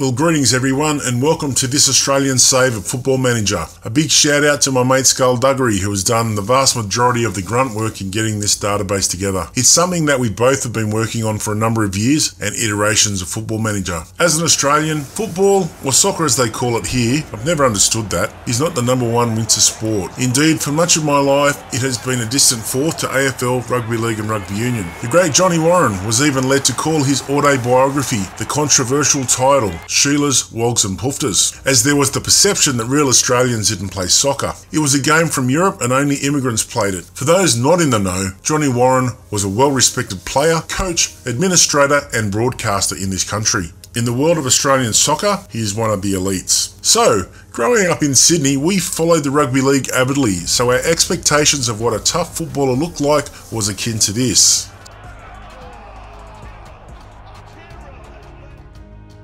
Well, greetings everyone, and welcome to this Australian save of Football Manager. A big shout out to my mate Skullduggery, who has done the vast majority of the grunt work in getting this database together. It's something that we both have been working on for a number of years and iterations of Football Manager. As an Australian, football, or soccer as they call it here, I've never understood that, is not the number one winter sport. Indeed, for much of my life, it has been a distant fourth to AFL, Rugby League, and Rugby Union. The great Johnny Warren was even led to call his autobiography the controversial title Sheilas, Wogs and Poofters, as there was the perception that real Australians didn't play soccer. It was a game from Europe and only immigrants played it. For those not in the know, Johnny Warren was a well respected player, coach, administrator, and broadcaster in this country. In the world of Australian soccer, he is one of the elites. So, growing up in Sydney, we followed the rugby league avidly, so our expectations of what a tough footballer looked like was akin to this.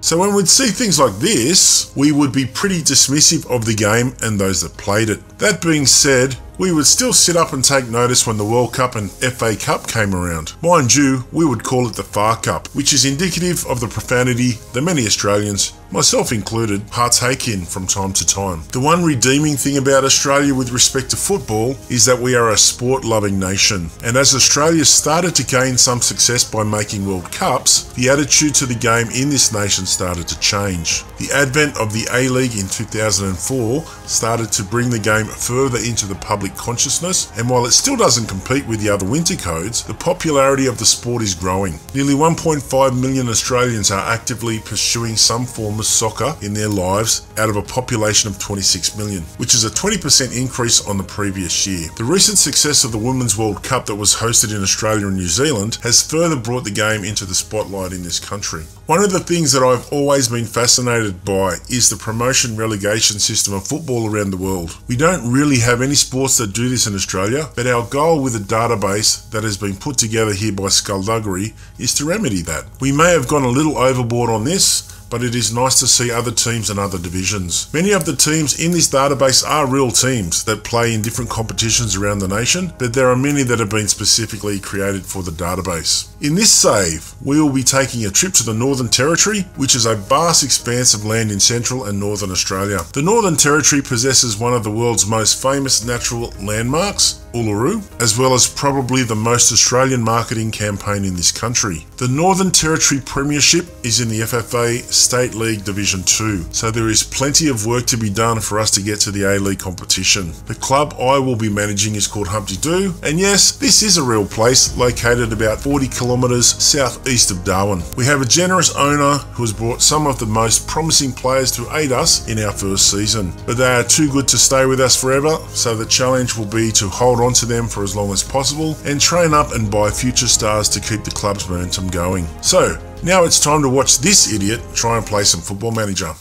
So when we'd see things like this, we would be pretty dismissive of the game and those that played it. That being said, we would still sit up and take notice when the World Cup and FA Cup came around. Mind you, we would call it the Far Cup, which is indicative of the profanity that many Australians myself included, partake in from time to time. The one redeeming thing about Australia with respect to football is that we are a sport loving nation. And as Australia started to gain some success by making World Cups, the attitude to the game in this nation started to change. The advent of the A League in 2004 started to bring the game further into the public consciousness, and while it still doesn't compete with the other winter codes, the popularity of the sport is growing. Nearly 1.5 million Australians are actively pursuing some form of soccer in their lives out of a population of 26 million, which is a 20% increase on the previous year. The recent success of the Women's World Cup that was hosted in Australia and New Zealand has further brought the game into the spotlight in this country. One of the things that I've always been fascinated by is the promotion relegation system of football around the world. We don't really have any sports that do this in Australia, but our goal with the database that has been put together here by Skullduggery is to remedy that. We may have gone a little overboard on this, but it is nice to see other teams and other divisions. Many of the teams in this database are real teams that play in different competitions around the nation, but there are many that have been specifically created for the database. In this save, we will be taking a trip to the Northern Territory, which is a vast expanse of land in central and northern Australia. The Northern Territory possesses one of the world's most famous natural landmarks, Uluru, as well as probably the most Australian marketing campaign in this country. The Northern Territory Premiership is in the FFA State League Division 2, so there is plenty of work to be done for us to get to the A League competition. The club I will be managing is called Humpty Doo, and yes, this is a real place located about 40 kilometres southeast of Darwin. We have a generous owner who has brought some of the most promising players to aid us in our first season, but they are too good to stay with us forever, so the challenge will be to hold on to them for as long as possible and train up and buy future stars to keep the club's momentum going. So, now it's time to watch this idiot try and play some football manager.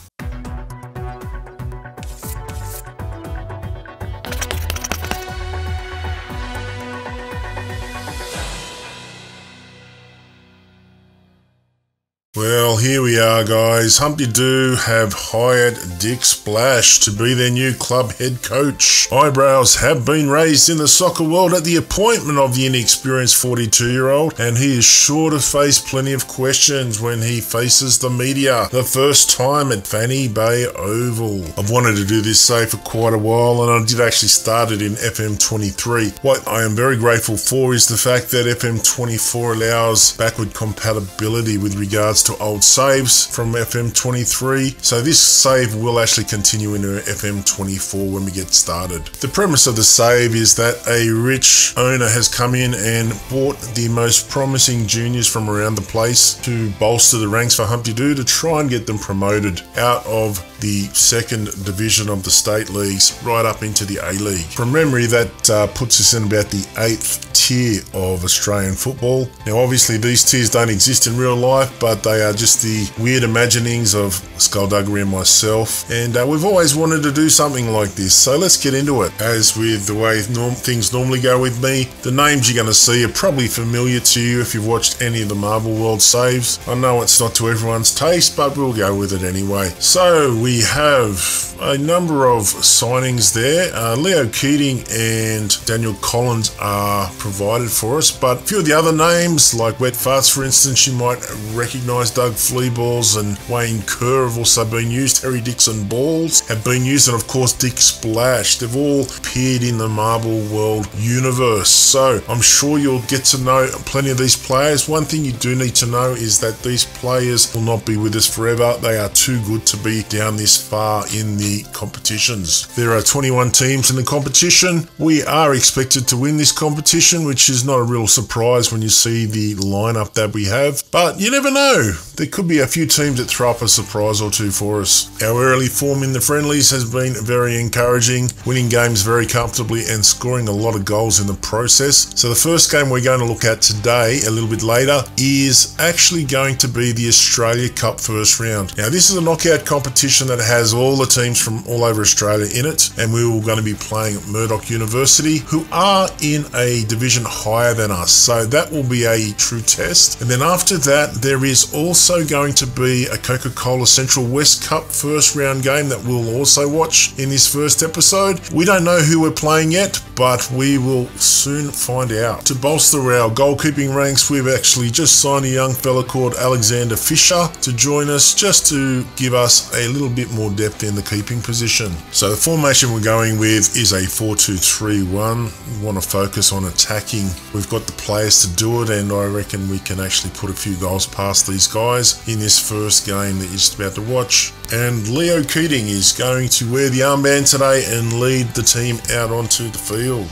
Well, here we are, guys. Humpty Doo have hired Dick Splash to be their new club head coach. Eyebrows have been raised in the soccer world at the appointment of the inexperienced 42 year old, and he is sure to face plenty of questions when he faces the media the first time at Fanny Bay Oval. I've wanted to do this say for quite a while, and I did actually start it in FM23. What I am very grateful for is the fact that FM24 allows backward compatibility with regards to old saves from FM23. So this save will actually continue into FM24 when we get started. The premise of the save is that a rich owner has come in and bought the most promising juniors from around the place to bolster the ranks for Humpty Doo to try and get them promoted out of the second division of the state leagues right up into the A League. From memory, that uh, puts us in about the eighth tier of Australian football. Now, obviously, these tiers don't exist in real life, but they are just the weird imaginings of Skullduggery and myself. And uh, we've always wanted to do something like this, so let's get into it. As with the way norm- things normally go with me, the names you're going to see are probably familiar to you if you've watched any of the Marvel World saves. I know it's not to everyone's taste, but we'll go with it anyway. So we have a number of signings there. Uh, Leo Keating and Daniel Collins are provided for us. But a few of the other names, like Wet Farts, for instance, you might recognise Doug Fleaballs and Wayne Kerr have also been used. Harry Dixon Balls have been used, and of course Dick Splash. They've all appeared in the Marble World universe. So I'm sure you'll get to know plenty of these players. One thing you do need to know is that these players will not be with us forever. They are too good to be down this far in the competitions. There are 21 teams in the competition. We are expected to win this competition, which is not a real surprise when you see the lineup that we have. But you never know. There could be a few teams that throw up a surprise or two for us. Our early form in the friendlies has been very encouraging, winning games very comfortably and scoring a lot of goals in the process. So the first game we're going to look at today, a little bit later, is actually going to be the Australia Cup first round. Now this is a knockout competition that has all the teams from all over Australia in it, and we are going to be playing Murdoch University, who are in a division higher than us. So that will be a true test. And then after that, there is also going to be a Coca-Cola Central West Cup first round game that we'll also watch in this first episode. We don't know who we're playing yet, but we will soon find out. To bolster our goalkeeping ranks, we've actually just signed a young fella called Alexander Fisher to join us just to give us a little bit more depth in the keeping position. So the formation we're going with is a 4-2-3-1. We want to focus on attacking. We've got the players to do it and I reckon we can actually put a few goals past these guys in this first game that you're just about to watch. And Leo Keating is going to wear the armband today and lead the team out onto the field.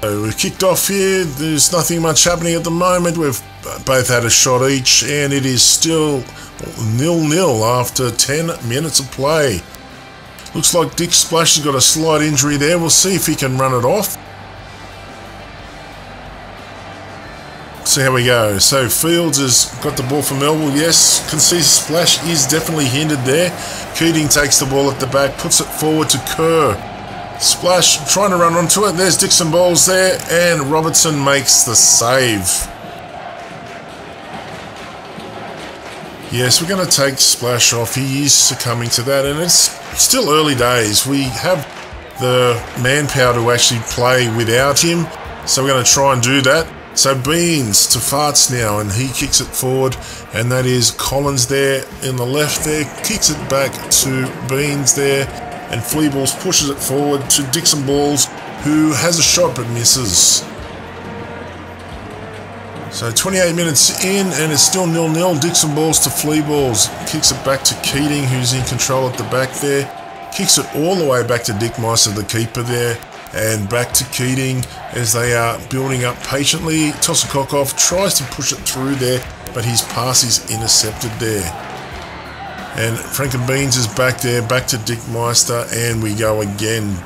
So we've kicked off here. There's nothing much happening at the moment. We've both had a shot each, and it is still nil-nil after 10 minutes of play. Looks like Dick Splash has got a slight injury there. We'll see if he can run it off. See how we go. So Fields has got the ball for Melville. Yes, can see Splash is definitely hindered there. Keating takes the ball at the back, puts it forward to Kerr. Splash trying to run onto it. There's Dixon Balls there, and Robertson makes the save. Yes, we're going to take Splash off. He is succumbing to that, and it's still early days. We have the manpower to actually play without him, so we're going to try and do that. So Beans to Farts now, and he kicks it forward, and that is Collins there in the left there, kicks it back to Beans there, and Fleaballs pushes it forward to Dixon Balls, who has a shot but misses. So 28 minutes in and it's still nil-nil. Dixon Balls to flea balls. Kicks it back to Keating, who's in control at the back there. Kicks it all the way back to Dick Meister, the keeper there. And back to Keating as they are building up patiently. Tosakokov tries to push it through there, but his pass is intercepted there. And Franken Beans is back there, back to Dick Meister, and we go again.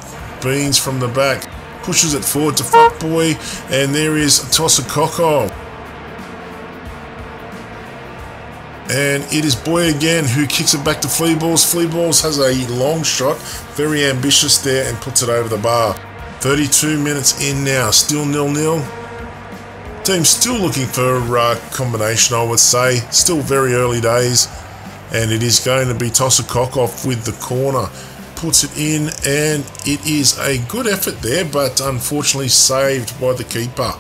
Beans from the back pushes it forward to Fuckboy, and there is Tosakokov. And it is Boy again who kicks it back to Fleaballs. Fleaballs has a long shot, very ambitious there, and puts it over the bar. 32 minutes in now, still nil-nil. Team still looking for a combination, I would say. Still very early days and it is going to be Tosakokov with the corner. Puts it in, and it is a good effort there, but unfortunately saved by the keeper.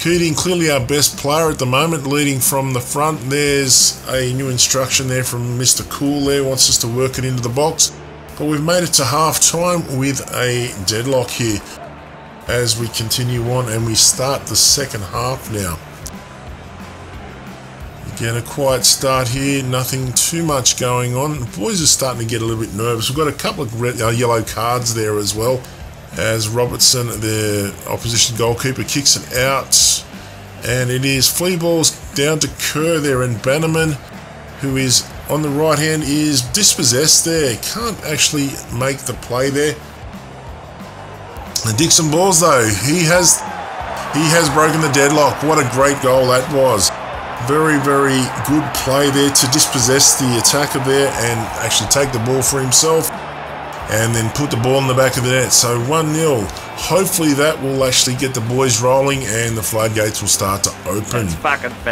Keating, clearly our best player at the moment, leading from the front. There's a new instruction there from Mr. Cool there, wants us to work it into the box. But we've made it to half time with a deadlock here as we continue on and we start the second half now. Again, a quiet start here, nothing too much going on. The boys are starting to get a little bit nervous. We've got a couple of red, uh, yellow cards there as well. As Robertson, the opposition goalkeeper, kicks it out. And it is flea balls down to Kerr there and Bannerman, who is on the right hand, is dispossessed there. Can't actually make the play there. And Dixon Balls though, he has he has broken the deadlock. What a great goal that was. Very, very good play there to dispossess the attacker there and actually take the ball for himself. And then put the ball in the back of the net. So 1-0. Hopefully that will actually get the boys rolling and the floodgates will start to open.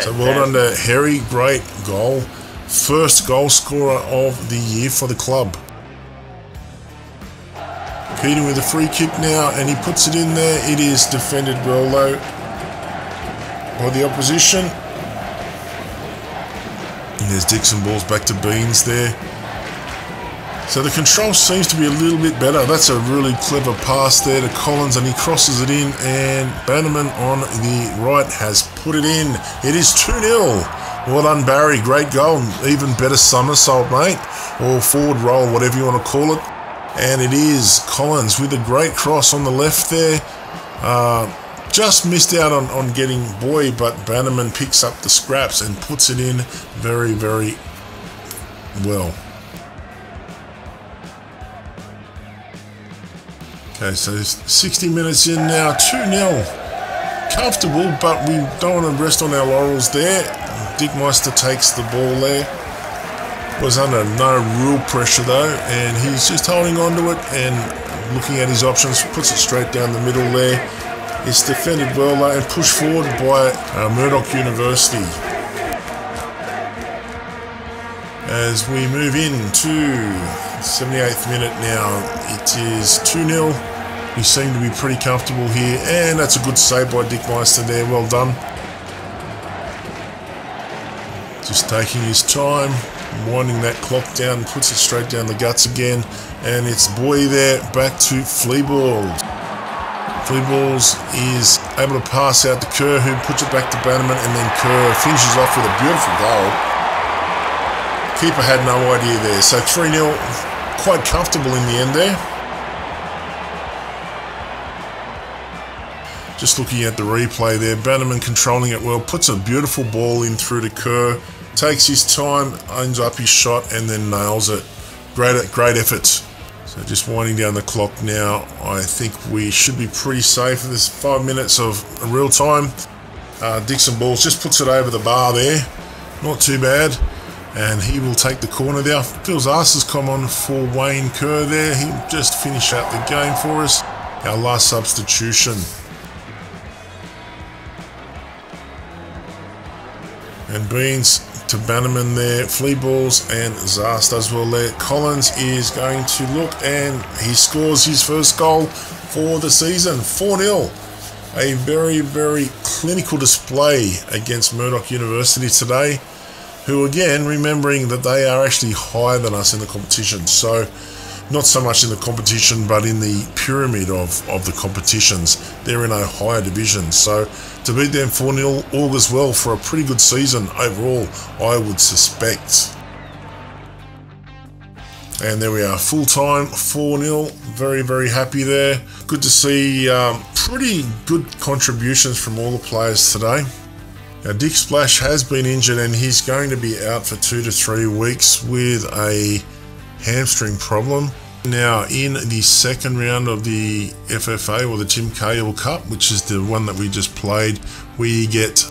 So well done to Harry. Great goal. First goal scorer of the year for the club. Keating with a free kick now and he puts it in there. It is defended well though by the opposition. And there's Dixon balls back to Beans there. So the control seems to be a little bit better. That's a really clever pass there to Collins and he crosses it in and Bannerman on the right has put it in. It is 2-0. Well done Barry, great goal. Even better somersault mate or forward roll, whatever you want to call it. And it is Collins with a great cross on the left there. Uh, just missed out on, on getting Boy, but Bannerman picks up the scraps and puts it in very, very well. Okay, so 60 minutes in now, 2-0. Comfortable, but we don't want to rest on our laurels there. Dick Meister takes the ball there. Was under no real pressure though, and he's just holding on to it and looking at his options, puts it straight down the middle there. It's defended well though and pushed forward by uh, Murdoch University. As we move into 78th minute now. It is 2-0. We seem to be pretty comfortable here. And that's a good save by Dick Meister there. Well done. Just taking his time, winding that clock down, puts it straight down the guts again. And it's Boy there, back to Fleaballs. Fleaballs is able to pass out to Kerr, who puts it back to Bannerman, and then Kerr finishes off with a beautiful goal. Keeper had no idea there. So 3 0, quite comfortable in the end there. Just looking at the replay there, Bannerman controlling it well, puts a beautiful ball in through to Kerr, takes his time, owns up his shot, and then nails it. Great, great effort. So just winding down the clock now. I think we should be pretty safe. There's five minutes of real time. Uh, Dixon Balls just puts it over the bar there. Not too bad and he will take the corner there. Phil Zas has come on for Wayne Kerr there. He'll just finish out the game for us. Our last substitution. And Beans to Bannerman there, Flea Balls and Zast as well there. Collins is going to look and he scores his first goal for the season, 4-0. A very, very clinical display against Murdoch University today who again, remembering that they are actually higher than us in the competition. So, not so much in the competition, but in the pyramid of, of the competitions. They're in a higher division. So, to beat them 4 0 augurs well for a pretty good season overall, I would suspect. And there we are, full time, 4 0. Very, very happy there. Good to see um, pretty good contributions from all the players today. Now, Dick Splash has been injured and he's going to be out for two to three weeks with a hamstring problem. Now, in the second round of the FFA or the Tim Cahill Cup, which is the one that we just played, we get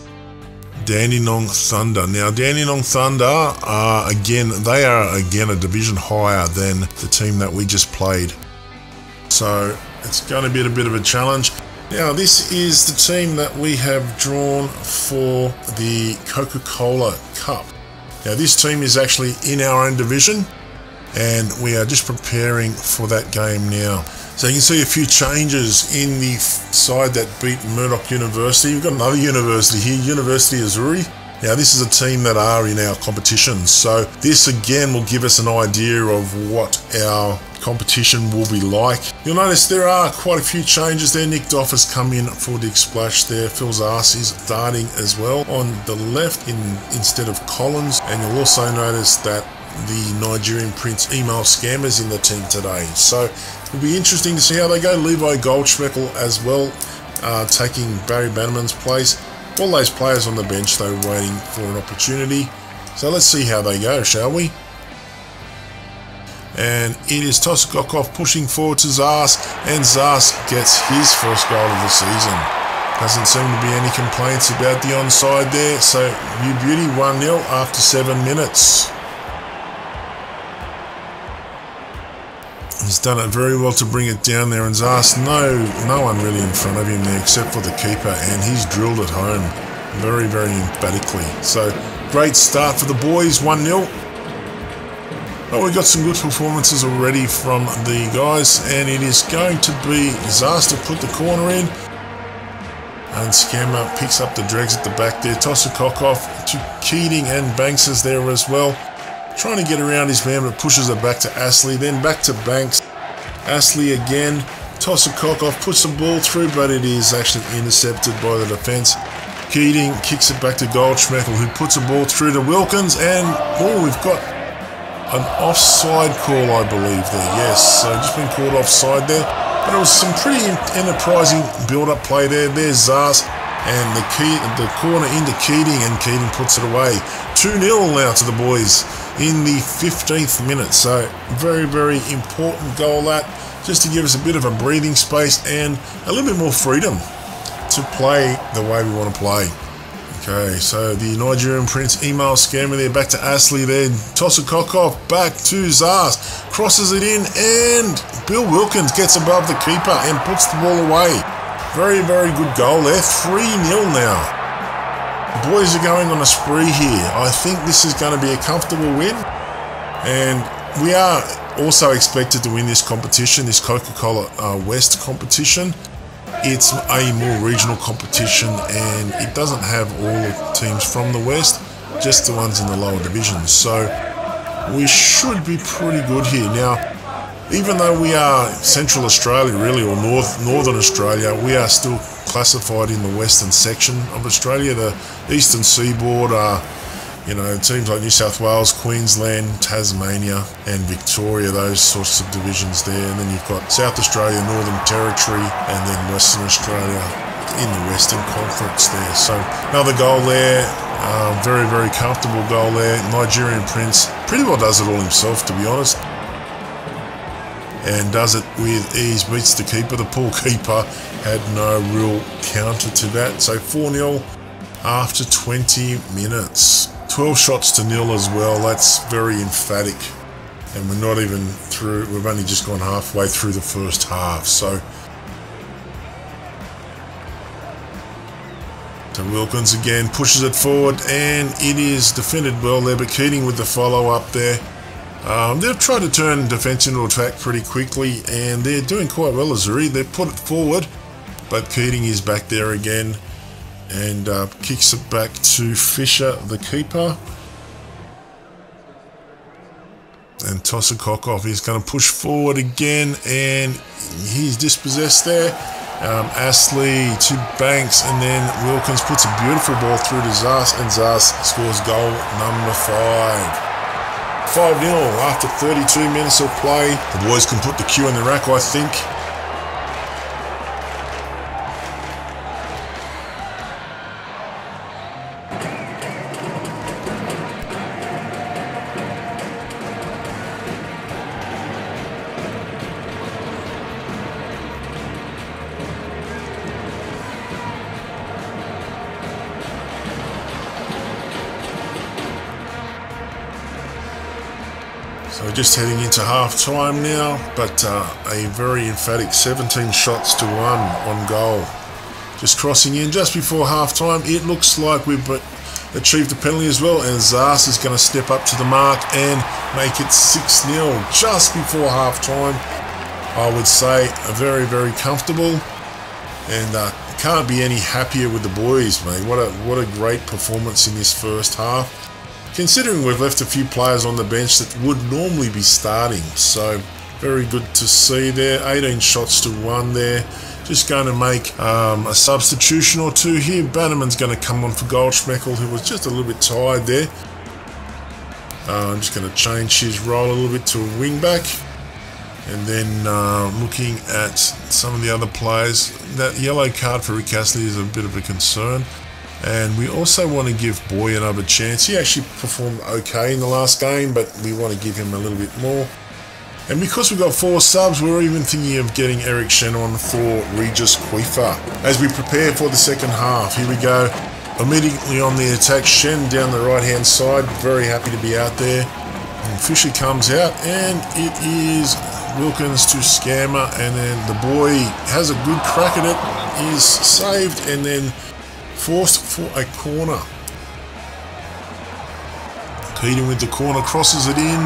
Dandenong Thunder. Now, Dandenong Thunder are again, they are again a division higher than the team that we just played. So it's going to be a bit of a challenge. Now, this is the team that we have drawn for the Coca-Cola Cup. Now, this team is actually in our own division, and we are just preparing for that game now. So you can see a few changes in the side that beat Murdoch University. We've got another university here, University Azzurri. Now, this is a team that are in our competitions, so this again will give us an idea of what our competition will be like. You'll notice there are quite a few changes there. Nick Doff has come in for Dick Splash there. Phil Zas is starting as well on the left in instead of Collins, and you'll also notice that the Nigerian Prince email scammers in the team today. So it'll be interesting to see how they go. Levi Goldschmeckel as well, uh, taking Barry Bannerman's place all those players on the bench, though waiting for an opportunity. So let's see how they go, shall we? And it is Toskokov pushing forward to Zas, and Zas gets his first goal of the season. Doesn't seem to be any complaints about the onside there, so New Beauty 1-0 after 7 minutes. He's done it very well to bring it down there and Zas, no, no one really in front of him there except for the keeper and he's drilled it home very, very emphatically. So great start for the boys, 1-0. Well, we've got some good performances already from the guys, and it is going to be Zas to put the corner in. And Scammer picks up the dregs at the back there. Toss a cock off to Keating and Banks is there as well. Trying to get around his man, but pushes it back to Astley. Then back to Banks. Astley again. Toss a cock off, puts the ball through, but it is actually intercepted by the defence. Keating kicks it back to Goldschmeckel, who puts a ball through to Wilkins, and oh, we've got an offside call, I believe, there. Yes, so just been called offside there. But it was some pretty enterprising build-up play there. There's Zas, and the key, the corner into Keating, and Keating puts it away. 2-0 now to the boys in the 15th minute. So very, very important goal that, just to give us a bit of a breathing space and a little bit more freedom to play the way we want to play. Okay, so the Nigerian Prince email scammer there, back to Astley there, toss a cock off, back to Zas, crosses it in, and Bill Wilkins gets above the keeper and puts the ball away. Very, very good goal there, 3-0 now. Boys are going on a spree here. I think this is going to be a comfortable win, and we are also expected to win this competition, this Coca-Cola uh, West competition it's a more regional competition and it doesn't have all the teams from the west, just the ones in the lower divisions. So we should be pretty good here. Now, even though we are Central Australia, really, or North Northern Australia, we are still classified in the western section of Australia. The eastern seaboard are you know, teams like New South Wales, Queensland, Tasmania, and Victoria, those sorts of divisions there. And then you've got South Australia, Northern Territory, and then Western Australia in the Western Conference there. So another goal there. Uh, very, very comfortable goal there. Nigerian Prince pretty well does it all himself, to be honest. And does it with ease, beats the keeper. The poor keeper had no real counter to that. So 4 0 after 20 minutes. 12 shots to nil as well. That's very emphatic. And we're not even through, we've only just gone halfway through the first half. So, to Wilkins again pushes it forward and it is defended well there. But Keating with the follow up there. Um, they've tried to turn defence into attack pretty quickly and they're doing quite well, as Azzurri. They've put it forward, but Keating is back there again and uh, kicks it back to Fisher, the keeper. And Tosakokov is going to push forward again, and he's dispossessed there. Um, Astley to Banks, and then Wilkins puts a beautiful ball through to Zas, and Zas scores goal number five. 5 0 after 32 minutes of play. The boys can put the cue in the rack, I think. Just heading into half time now, but uh, a very emphatic 17 shots to one on goal. Just crossing in just before half time. It looks like we've achieved a penalty as well, and Zas is going to step up to the mark and make it 6 0 just before half time. I would say a very, very comfortable, and uh, can't be any happier with the boys, mate. What a what a great performance in this first half considering we've left a few players on the bench that would normally be starting. So very good to see there. 18 shots to one there. Just going to make um, a substitution or two here. Bannerman's going to come on for Goldschmeckel, who was just a little bit tired there. Uh, I'm just going to change his role a little bit to a wing back. And then uh, looking at some of the other players, that yellow card for Rick Astley is a bit of a concern. And we also want to give Boy another chance. He actually performed okay in the last game, but we want to give him a little bit more. And because we've got four subs, we're even thinking of getting Eric Shannon for Regis Quifa. As we prepare for the second half, here we go. Immediately on the attack, Shen down the right-hand side. Very happy to be out there. And Fisher comes out, and it is Wilkins to Scammer, and then the boy has a good crack at it, is saved, and then forced for a corner. Keating with the corner crosses it in,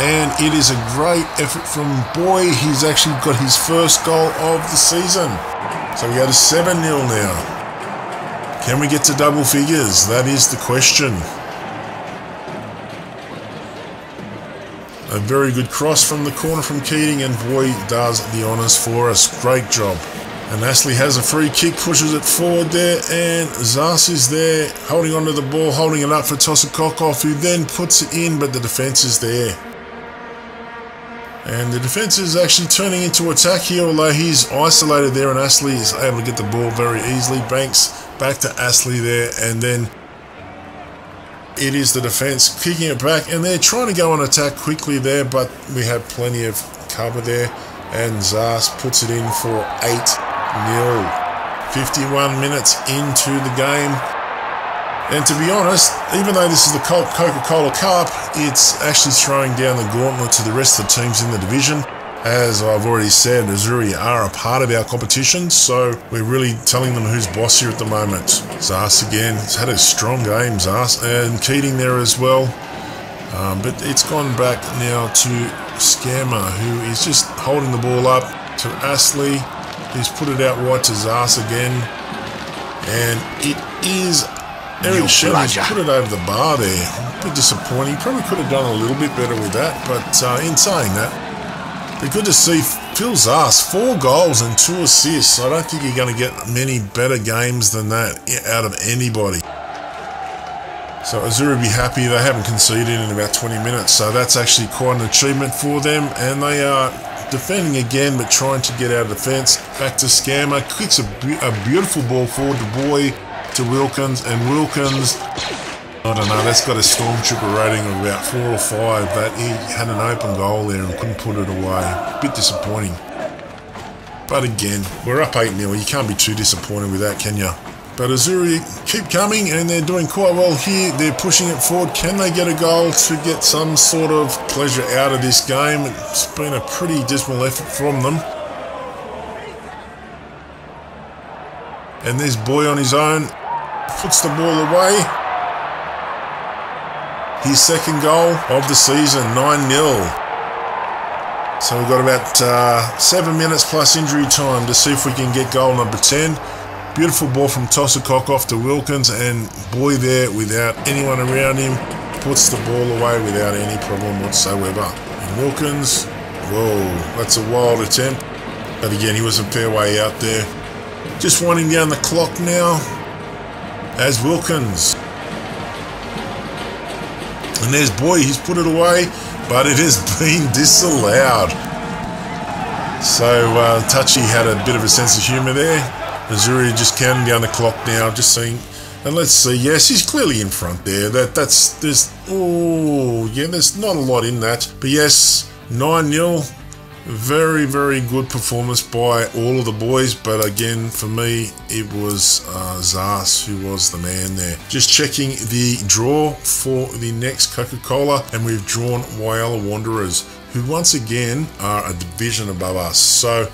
and it is a great effort from Boy. He's actually got his first goal of the season. So we go to 7 0 now. Can we get to double figures? That is the question. A very good cross from the corner from Keating, and Boy does the honours for us. Great job. And Astley has a free kick, pushes it forward there, and Zas is there, holding onto the ball, holding it up for Tosakokov, who then puts it in, but the defence is there. And the defence is actually turning into attack here, although he's isolated there, and Astley is able to get the ball very easily. Banks back to Astley there, and then it is the defence kicking it back, and they're trying to go on attack quickly there, but we have plenty of cover there. And Zas puts it in for 8 0. 51 minutes into the game. And to be honest, even though this is the Coca-Cola Cup, it's actually throwing down the gauntlet to the rest of the teams in the division. As I've already said, Azzurri are a part of our competition, so we're really telling them who's boss here at the moment. Zas again, has had a strong game, Zas, and Keating there as well. Um, but it's gone back now to Scammer, who is just holding the ball up to Astley. He's put it out wide to Zas again. And it is Eric Shelley's put it over the bar there. A bit disappointing. Probably could have done a little bit better with that, but uh, in saying that, be good to see Phil Zas, four goals and two assists. I don't think you're going to get many better games than that out of anybody. So Azzurri be happy they haven't conceded in about 20 minutes. So that's actually quite an achievement for them. And they are defending again, but trying to get out of defence. Back to Scammer. Kicks a, a beautiful ball forward to Boy, to Wilkins. And Wilkins I don't know, that's got a Stormtrooper rating of about four or five, but he had an open goal there and couldn't put it away. Bit disappointing. But again, we're up 8 0. You can't be too disappointed with that, can you? But Azzurri keep coming and they're doing quite well here. They're pushing it forward. Can they get a goal to get some sort of pleasure out of this game? It's been a pretty dismal effort from them. And there's Boy on his own. Puts the ball away. His second goal of the season, 9 0. So we've got about uh, seven minutes plus injury time to see if we can get goal number 10. Beautiful ball from Tossacock off to Wilkins, and boy, there without anyone around him, puts the ball away without any problem whatsoever. And Wilkins, whoa, that's a wild attempt. But again, he was a fair way out there. Just winding down the clock now as Wilkins and there's Boy, he's put it away, but it has been disallowed. So uh, Touchy had a bit of a sense of humour there. Azzurri just counting down the clock now, just seeing. And let's see, yes, he's clearly in front there. That that's there's oh yeah, there's not a lot in that. But yes, 9-0 very, very good performance by all of the boys, but again, for me, it was uh, Zas who was the man there. Just checking the draw for the next Coca-Cola, and we've drawn Whyalla Wanderers, who once again are a division above us. So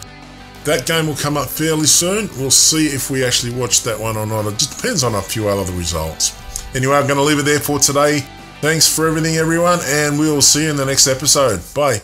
that game will come up fairly soon. We'll see if we actually watch that one or not. It just depends on a few other results. Anyway, I'm going to leave it there for today. Thanks for everything, everyone, and we will see you in the next episode. Bye.